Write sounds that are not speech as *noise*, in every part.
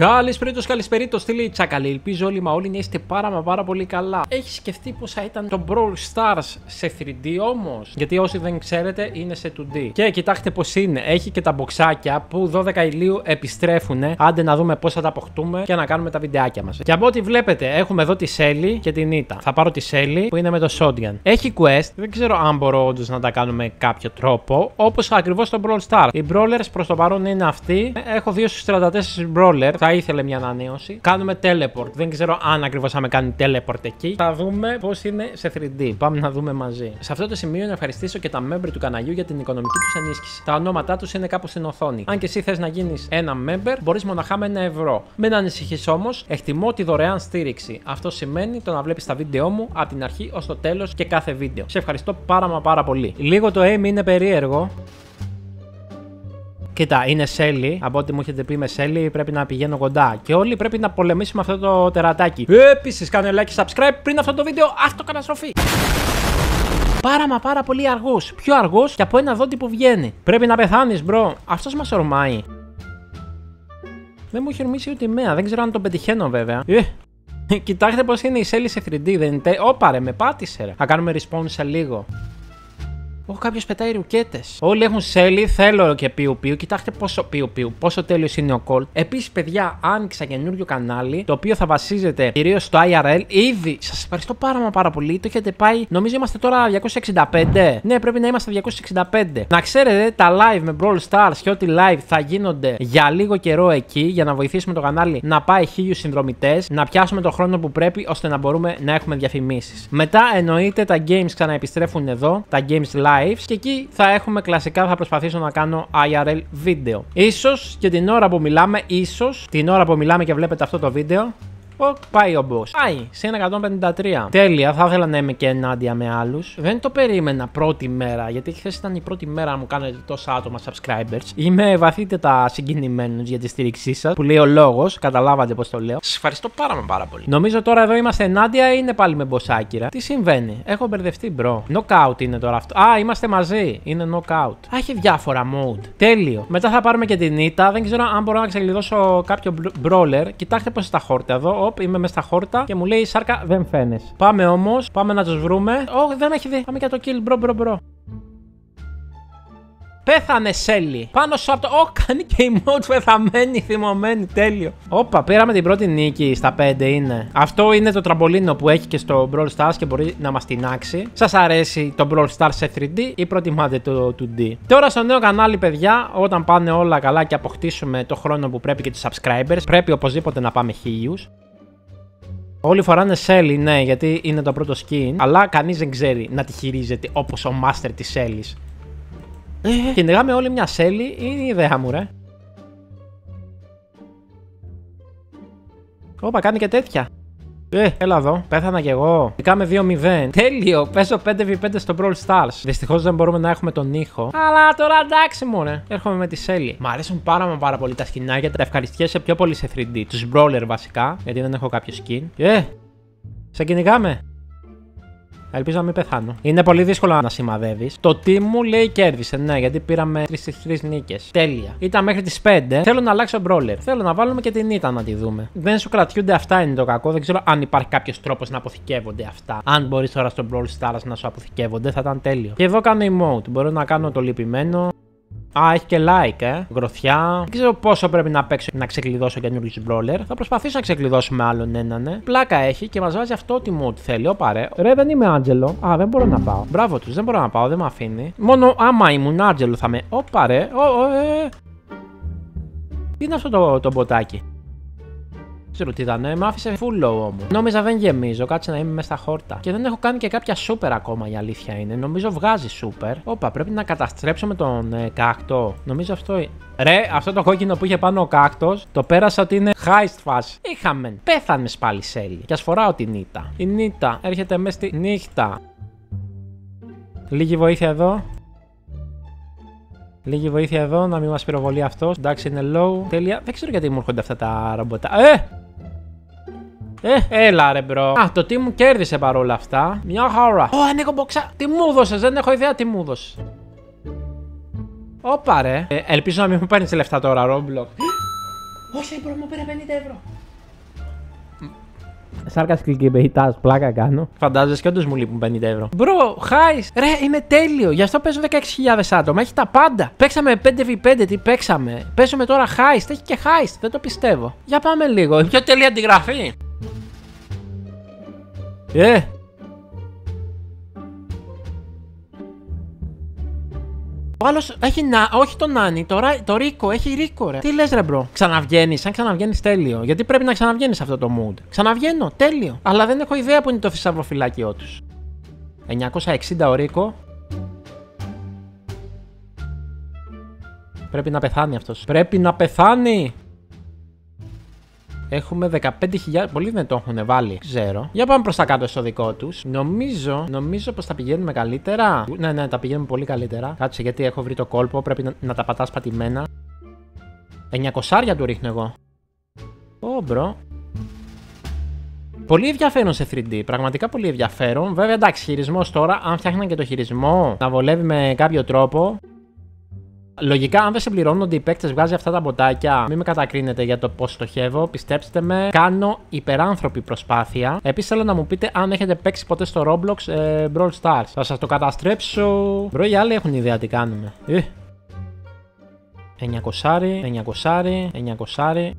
Καλησπέρα, καλησπέρα, στείλει Τσάκαλη. Ελπίζω όλοι μα όλοι να είστε πάρα μα πάρα πολύ καλά. Έχεις σκεφτεί πώ θα ήταν το Brawl Stars σε 3D όμως; Γιατί όσοι δεν ξέρετε είναι σε 2D. Και κοιτάξτε πώς είναι. Έχει και τα μποξάκια που 12 ηλίου επιστρέφουν. Άντε να δούμε πώς θα τα αποκτούμε και να κάνουμε τα βιντεάκια μας. Και από ό,τι βλέπετε, έχουμε εδώ τη Σέλη και την Ίτα. Θα πάρω τη Σέλη που είναι με το Shotgun. Έχει quest, δεν ξέρω αν μπορώ όντως να τα κάνουμε κάποιο τρόπο. Όπως ακριβώς το Brawl Stars. Οι Brawlers προς το παρόν είναι αυτοί. Έχω 2 στους 34 Brawler θα ήθελε μια ανανέωση. Κάνουμε teleport. Δεν ξέρω αν ακριβώς θα με κάνει teleport εκεί. Θα δούμε πώς είναι σε 3D. Πάμε να δούμε μαζί. Σε αυτό το σημείο να ευχαριστήσω και τα member του καναλιού για την οικονομική τους ενίσχυση. Τα ονόματά τους είναι κάπου στην οθόνη. Αν και εσύ θες να γίνεις ένα member, μπορείς μοναχά με ένα ευρώ. Μην ανησυχείς όμως, εκτιμώ τη δωρεάν στήριξη. Αυτό σημαίνει το να βλέπεις τα βίντεο μου από την αρχή ως το τέλος και κάθε βίντεο. Σε ευχαριστώ πάρα μα πάρα πολύ. Λίγο το aim είναι περίεργο. Κοίτα, είναι Σέλι. Από ό,τι μου έχετε πει με Σέλι, πρέπει να πηγαίνω κοντά. Και όλοι πρέπει να πολεμήσουμε αυτό το τερατάκι. Επίσης, κάνε like και subscribe πριν αυτό το βίντεο. Αυτοκαταστροφή. Πάρα μα πάρα πολύ αργό. Πιο αργό και από ένα δόντι που βγαίνει. Πρέπει να πεθάνεις, bro. Αυτός μας ορμάει. Δεν μου έχει ορμήσει ούτε μία. Δεν ξέρω αν τον πετυχαίνω βέβαια. Ε. Κοιτάξτε πώς είναι η Shelly σε 3D. Δεν είναι. Ώπα ρε, με πάτησε. Ρε. Θα κάνουμε respawn σε λίγο. Ω, κάποιο πετάει ρουκέτες. Όλοι έχουν Shelly, θέλω και πιου πιου. Κοιτάξτε πόσο πιου πιου, πόσο τέλειος είναι ο Colt. Επίσης, παιδιά, άνοιξα καινούριο κανάλι το οποίο θα βασίζεται κυρίως στο IRL. Ήδη σας ευχαριστώ πάρα μα πάρα πολύ. Το έχετε πάει, νομίζω είμαστε τώρα 265. Ναι, πρέπει να είμαστε 265. Να ξέρετε, τα live με Brawl Stars και ό,τι live θα γίνονται για λίγο καιρό εκεί για να βοηθήσουμε το κανάλι να πάει χίλιους συνδρομητές, να πιάσουμε το χρόνο που πρέπει ώστε να μπορούμε να έχουμε διαφημίσεις. Μετά εννοείται τα games ξαναεπιστρέφουν εδώ, τα games live και εκεί θα έχουμε κλασικά, θα προσπαθήσω να κάνω IRL βίντεο. Ίσως και την ώρα που μιλάμε, ίσως την ώρα που μιλάμε και βλέπετε αυτό το βίντεο, ο, πάει ο boss. Πάει, σε 153. Τέλεια, θα ήθελα να είμαι και ενάντια με άλλους. Δεν το περίμενα πρώτη μέρα, γιατί χθες ήταν η πρώτη μέρα να μου κάνετε τόσα άτομα subscribers. Είμαι βαθύτερα συγκινημένος για τη στήριξή σας, που λέει ο λόγος. Καταλάβατε πώς το λέω. Σας ευχαριστώ πάρα μα πάρα πολύ. Νομίζω τώρα εδώ είμαστε ενάντια ή είναι πάλι με μποσάκυρα. Τι συμβαίνει, έχω μπερδευτεί, bro. Knockout είναι τώρα αυτό. Α, είμαστε μαζί. Είναι knockout. Α, έχει διάφορα mode. Τέλειο. Μετά θα πάρουμε και την ήττα. Δεν ξέρω αν μπορώ να ξεκλειδώσω κάποιο brawler. Κοιτάξτε πώς τα χόρτα εδώ είμαι μέσα στα χόρτα και μου λέει η σάρκα δεν φαίνε. Πάμε όμως, πάμε να τους βρούμε. Όχι, δεν έχει δει. Πάμε για το kill, bro, bro, bro. Πέθανε Shelly. Πάνω σου από το. Ω, κάνει και emote πεθαμένη, θυμωμένη. Τέλειο. Όπα, πήραμε την πρώτη νίκη στα 5 είναι. Αυτό είναι το τραμπολίνο που έχει και στο Brawl Stars και μπορεί να μας τινάξει. Σας αρέσει το Brawl Stars σε 3D ή προτιμάτε το 2D. Τώρα στο νέο κανάλι, παιδιά, όταν πάνε όλα καλά και αποκτήσουμε το χρόνο που πρέπει και τους subscribers, πρέπει οπωσδήποτε να πάμε χίλιους. Όλοι φοράνε Shelly, ναι, γιατί είναι το πρώτο skin. Αλλά κανείς δεν ξέρει να τη χειρίζεται όπως ο master της Shelly. Ε, κυνηγάμε όλοι μια Shelly ή η ιδέα μου, ρε. Όπα, κάνει και τέτοια. Ε, έλα εδώ. Πέθανα κι εγώ. Πηκάμε 2-0. Τέλειο. Παίζω 5v5 στο Brawl Stars. Δυστυχώς δεν μπορούμε να έχουμε τον ήχο. Αλλά τώρα εντάξει μου, ρε. Έρχομαι με τη Σέλη. Μ' αρέσουν πάρα μα πάρα πολύ τα σκηνάκια. Τα ευχαριστιέσαι πιο πολύ σε 3D. Τους Brawler βασικά. Γιατί δεν έχω κάποιο skin. Ε, σε κυνηγάμε. Ελπίζω να μην πεθάνω. Είναι πολύ δύσκολο να σημαδεύεις. Το team μου λέει κέρδισε, ναι, γιατί πήραμε 3-3 νίκες. Τέλεια. Ήταν μέχρι τις 5. Θέλω να αλλάξω μπρόλερ. Θέλω να βάλουμε και την ήττα να τη δούμε. Δεν σου κρατιούνται αυτά είναι το κακό. Δεν ξέρω αν υπάρχει κάποιος τρόπος να αποθηκεύονται αυτά. Αν μπορείς τώρα στο Brawl Stars να σου αποθηκεύονται, θα ήταν τέλειο. Και εδώ κάνω emote. Μπορώ να κάνω το λυπημένο. Α, έχει και like, ε. Γροθιά. Δεν ξέρω πόσο πρέπει να παίξω να ξεκλειδώσω καινούριου μπρόλερ. Θα προσπαθήσω να ξεκλειδώσω με άλλον έναν, ε. Πλάκα έχει και μας βάζει αυτό ό,τι μου θέλει. Ω παρέ. Ρε, δεν είμαι Άντζελο. Α, δεν μπορώ να πάω. Μπράβο τους, δεν μπορώ να πάω, δεν με αφήνει. Μόνο άμα ήμουν Άντζελο θα με. Ω παρέ. Ο, ο, ε. Τι είναι αυτό το, το μποτάκι; Ξέρω τι ήταν. Με άφησε full low όμως. Νόμιζα δεν γεμίζω, κάτσε να είμαι μέσα στα χόρτα. Και δεν έχω κάνει και κάποια super ακόμα η αλήθεια είναι. Νομίζω βγάζει super. Όπα, πρέπει να καταστρέψω με τον ε, κάκτο. Νομίζω αυτό. Ρε, αυτό το κόκκινο που είχε πάνω ο κάκτος, το πέρασα ότι είναι heist φάση. Είχαμε. Πέθανε πάλι σέλι. Και ας φοράω την νύχτα. Η νύχτα έρχεται μέσα στη νύχτα. Λίγη βοήθεια εδώ. Λίγη βοήθεια εδώ, να μην μας πυροβολεί αυτός. Εντάξει, είναι low. Τέλεια. Δεν ξέρω γιατί μου έρχονται αυτά τα ρομποτά. Ε! Ε, έλα ρε bro. Α, το team μου κέρδισε παρόλα αυτά. Μια χαρά. Ω, ανοίγω μποξά. Τι μου έδωσες, δεν έχω ιδέα τι μου έδωσες. Όπα ρε. Ε, ελπίζω να μην μου παίρνεις λεφτά τώρα, Roblox. Όχι, bro, μου πήρε 50 ευρώ. Σάρκα κλικιμπεϊτά, πλάκα κάνω. Φαντάζεσαι και όντως μου λείπουν 50 ευρώ. Bro, Heist, ρε, είναι τέλειο. Γι' αυτό παίζω 16.000 άτομα. Έχει τα πάντα. Παίξαμε 5v5, τι παίξαμε. Παίζουμε τώρα χάις, έχει και χάις. Δεν το πιστεύω. Για πάμε λίγο. Πιο τέλεια αντιγραφή; Ε, Ο άλλος έχει να. Όχι τον Νάνι, το, το Ρίκο, έχει Ρίκο, ρε. Τι λες, ρε, bro; Ξαναβγαίνεις, αν ξαναβγαίνεις, τέλειο. Γιατί πρέπει να ξαναβγαίνεις αυτό το mode. Ξαναβγαίνω, τέλειο. Αλλά δεν έχω ιδέα που είναι το θησαυροφυλάκιό τους. 960 ο Ρίκο. Πρέπει να πεθάνει αυτός. Πρέπει να πεθάνει! Έχουμε 15.000. Πολλοί δεν το έχουν βάλει. Ξέρω. Για πάμε προς τα κάτω στο δικό τους. Νομίζω, νομίζω πως θα πηγαίνουμε καλύτερα. Ναι, ναι, τα πηγαίνουμε πολύ καλύτερα. Κάτσε γιατί έχω βρει το κόλπο. Πρέπει να, να τα πατάς πατημένα. 900 του ρίχνω εγώ. Ω, bro. Πολύ ενδιαφέρον σε 3D. Πραγματικά πολύ ενδιαφέρον. Βέβαια, εντάξει, χειρισμός τώρα. Αν φτιάχναν και το χειρισμό να βολεύει με κάποιο τρόπο. Λογικά, αν δεν συμπληρώνονται οι παίκτες, βγάζει αυτά τα μποτάκια. Μην με κατακρίνετε για το πώς στοχεύω. Πιστέψτε με, κάνω υπεράνθρωπη προσπάθεια. Επίσης, θέλω να μου πείτε αν έχετε παίξει ποτέ στο Roblox ε, Brawl Stars. Θα σας το καταστρέψω. Μπρο, οι άλλοι έχουν ιδέα τι κάνουμε. Ε. 900, 900, 900.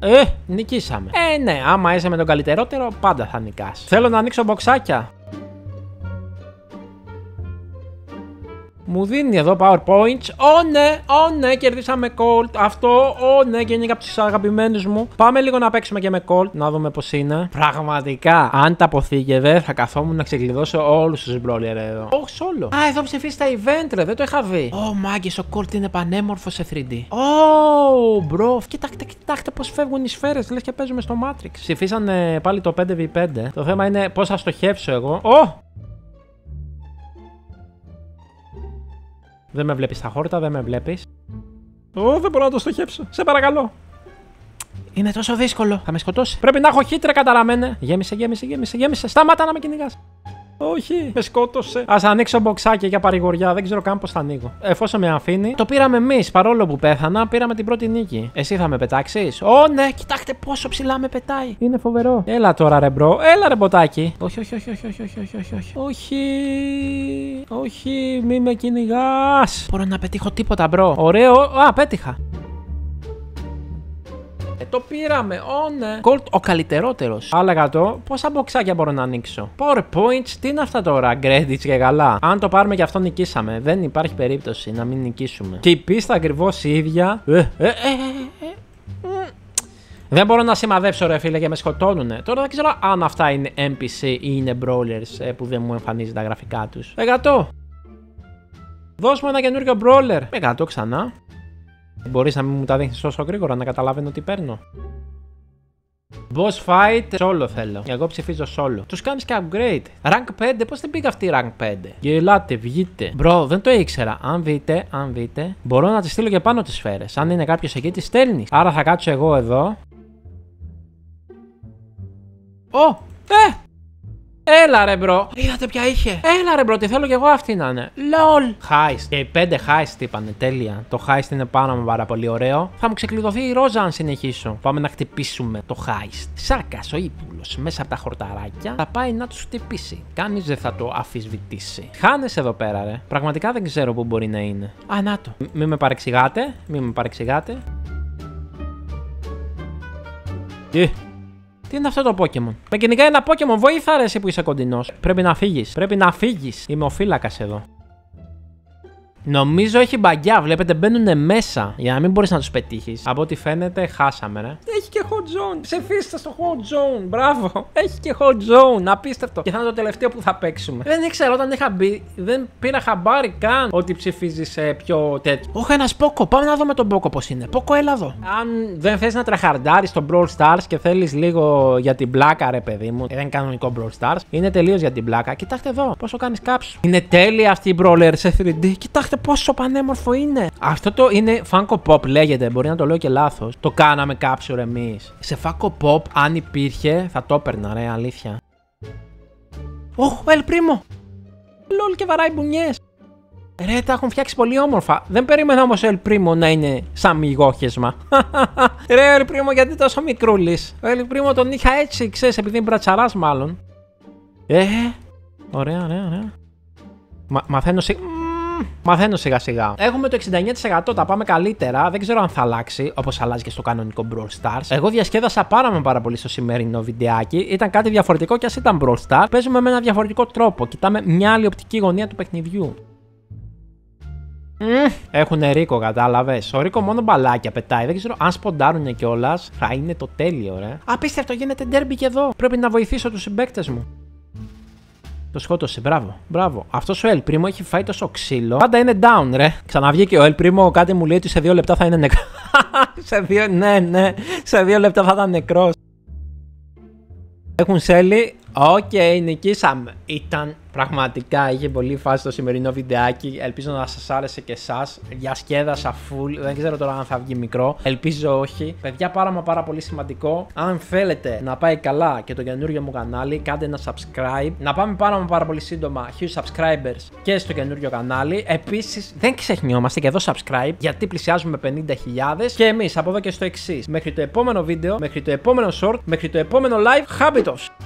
Ε, νικήσαμε. Ε, ναι, άμα είσαι με τον καλύτερότερο, πάντα θα νικάς. Θέλω να ανοίξω μποξάκια. Μου δίνει εδώ power point. Ω ναι, ω ναι, κερδίσαμε Colt. Αυτό, ω ναι, και είναι από τους αγαπημένους μου. Πάμε λίγο να παίξουμε και με Colt, να δούμε πώς είναι. Πραγματικά, αν τα αποθήκευε, θα καθόμουν να ξεκλειδώσω όλους τους brawler εδώ. Όχι solo. Α, εδώ ψηφίσει τα event, ρε, δεν το είχα δει. Ω, μάγκες, ο Colt είναι πανέμορφος σε 3D. Ω, bro, κοιτάξτε, κοιτάξτε πώς φεύγουν οι σφαίρες, λες και παίζουμε στο Matrix. Ψηφίσανε πάλι το 5v5. Το θέμα είναι πώς θα στοχεύσω εγώ. Ω, Δεν με βλέπεις στα χόρτα, δεν με βλέπεις. Ω, δεν μπορώ να το στοχεύσω. Σε παρακαλώ. Είναι τόσο δύσκολο. Θα με σκοτώσει. Πρέπει να έχω χύτρα καταραμένε. Γέμισε, γέμισε, γέμισε, γέμισε. Σταμάτα να με κυνηγάς. Όχι, με σκότωσε. Α ανοίξω μποξάκι για παρηγοριά. Δεν ξέρω καν πώς θα ανοίγω. Εφόσον με αφήνει, το πήραμε εμείς. Παρόλο που πέθανα, πήραμε την πρώτη νίκη. Εσύ θα με πετάξεις; Ω, ναι, κοιτάξτε πόσο ψηλά με πετάει. Είναι φοβερό. Έλα τώρα, ρε bro. Έλα, ρε μποτάκι. Όχι, όχι, όχι, όχι, όχι, όχι, όχι, όχι. Όχι. Όχι, όχι μη με κυνηγάς. Μπορώ να πετύχω τίποτα, bro. Ωραίο. Α, πέτυχα. Ε, το πήραμε. Ω, ναι. Gold ο καλύτερότερο. Άλλα το, πόσα μποξάκια μπορώ να ανοίξω. PowerPoints, τι είναι αυτά τώρα. Credits και καλά. Αν το πάρουμε και αυτό νικήσαμε. Δεν υπάρχει περίπτωση να μην νικήσουμε. Και η πίστα ακριβώ η ίδια. Ε, ε, ε, δεν μπορώ να σημαδέψω ρε φίλε και με σκοτώνουνε. Τώρα δεν ξέρω αν αυτά είναι NPC ή είναι brawlers που δεν μου εμφανίζει τα γραφικά τους. 100! Δώσ' μου ένα καινούριο brawler. 100 ξανά. Μπορείς να μην μου τα δείχνει τόσο γρήγορα να καταλαβαίνω τι παίρνω. Boss fight, solo θέλω. Εγώ ψηφίζω solo. Τους κάνεις και upgrade. Rank 5, πώς δεν πήγα αυτή rank 5. Γελάτε, βγείτε. Bro, δεν το ήξερα. Αν δείτε, αν δείτε, μπορώ να τη στείλω και πάνω τις σφαίρες. Αν είναι κάποιος εκεί, τη στέλνεις. Άρα θα κάτσω εγώ εδώ. Ω! ε! Έλα ρε bro. Είδατε ποια είχε. Έλα ρε bro, τι θέλω κι εγώ αυτή να είναι. LOL. Heist. Και οι πέντε Heist είπανε. Τέλεια. Το Heist είναι πάνω μου πάρα πολύ ωραίο. Θα μου ξεκλειδωθεί η ρόζα αν συνεχίσω. Πάμε να χτυπήσουμε το Heist. Σάκα ο ύπουλος μέσα από τα χορταράκια θα πάει να τους χτυπήσει. Κανείς δεν θα το αμφισβητήσει. Χάνε εδώ πέρα, ρε. Πραγματικά δεν ξέρω πού μπορεί να είναι. Α, να το. Μην με παρεξηγάτε. Μην με παρεξηγάτε. Ε, τι είναι αυτό το Pokémon; Με κυνηγάει ένα Pokémon. Βοήθα ρε εσύ που είσαι κοντινός. Πρέπει να φύγεις. Πρέπει να φύγεις. Είμαι ο φύλακας εδώ. Νομίζω έχει μπαγκιά, βλέπετε μπαίνουν μέσα για να μην μπορείς να τους πετύχεις. Από ό,τι φαίνεται, χάσαμε, ρε. Έχει και hot zone. Ψεφίστε στο hot zone. Μπράβο. Έχει και hot zone. Απίστευτο. Και θα είναι το τελευταίο που θα παίξουμε. Δεν ήξερα όταν είχα μπει, δεν πήρα χαμπάρι καν ότι ψηφίζει σε πιο τέτοιο. Όχι ένας πόκο. Πάμε να δούμε τον πόκο πώς είναι. Πόκο, έλα εδώ. Αν δεν θες να τραχαρντάρεις στο Brawl Stars και θέλεις λίγο για την πλάκα, ρε παιδί μου. Δεν είναι κανονικό Brawl Stars. Είναι τελείως για την πλάκα. Κοιτάξτε εδώ. Πόσο κάνεις κάψου. Είναι τέλεια αυτή η Brawler σε 3D. Κοιτάξτε πόσο πανέμορφο είναι. Αυτό το είναι Funko Pop λέγεται, μπορεί να το λέω και λάθος. Το κάναμε capture εμείς. Σε Funko Pop, αν υπήρχε, θα το έπαιρνα, ρε, αλήθεια. Ωχ, Ελ Πρίμο! Λόλ και βαράει μπουνιές. Ρε, τα έχουν φτιάξει πολύ όμορφα. Δεν περίμενα όμως ο Ελπρίμο να είναι σαν μυγόχεσμα. *laughs* Ρε, ο Ελπρίμο γιατί τόσο μικρούλης. Ο Ελπρίμο τον είχα έτσι, ξέρεις, επειδή είναι μπρατσαράς μάλλον. Ε, ωραία, ωραία, ωραία. Μα, μαθαίνω σιγά. Μαθαίνω σιγά σιγά. Έχουμε το 69%, τα πάμε καλύτερα. Δεν ξέρω αν θα αλλάξει, όπως αλλάζει και στο κανονικό Brawl Stars. Εγώ διασκέδασα πάρα με πάρα πολύ στο σημερινό βιντεάκι. Ήταν κάτι διαφορετικό κι ας ήταν Brawl Stars. Παίζουμε με ένα διαφορετικό τρόπο. Κοιτάμε μια άλλη οπτική γωνία του παιχνιδιού. Mm. Έχουν Ρίκο, κατάλαβες. Ο Ρίκο μόνο μπαλάκια πετάει. Δεν ξέρω αν σποντάρουν κιόλας. Θα είναι το τέλειο, ρε. Απίστευτο, γίνεται ντέρμπι και εδώ. Πρέπει να βοηθήσω τους συμπαίκτες μου. Το σκότωσε, μπράβο, μπράβο. Αυτός ο El Primo έχει φάει τόσο ξύλο. Πάντα είναι down, ρε. Ξαναβγήκε ο El Primo, κάτι μου λέει ότι σε δύο λεπτά θα είναι νεκρός. *laughs* σε δύο, ναι, ναι. Σε δύο λεπτά θα ήταν νεκρός. Έχουν Shelly. OK, okay, νικήσαμε. Ήταν Πραγματικά είχε πολύ φάση το σημερινό βιντεάκι. Ελπίζω να σας άρεσε και εσάς. Διασκέδασα full. Δεν ξέρω τώρα αν θα βγει μικρό. Ελπίζω όχι. Παιδιά, πάρα μα πάρα πολύ σημαντικό. Αν θέλετε να πάει καλά και το καινούριο μου κανάλι, κάντε ένα subscribe. Να πάμε πάρα μα πάρα πολύ σύντομα 1000 subscribers και στο καινούριο κανάλι. Επίσης, δεν ξεχνιόμαστε και εδώ subscribe γιατί πλησιάζουμε 50.000. Και εμείς από εδώ και στο εξής. Μέχρι το επόμενο βίντεο, μέχρι το επόμενο short, μέχρι το επόμενο live, Habitos!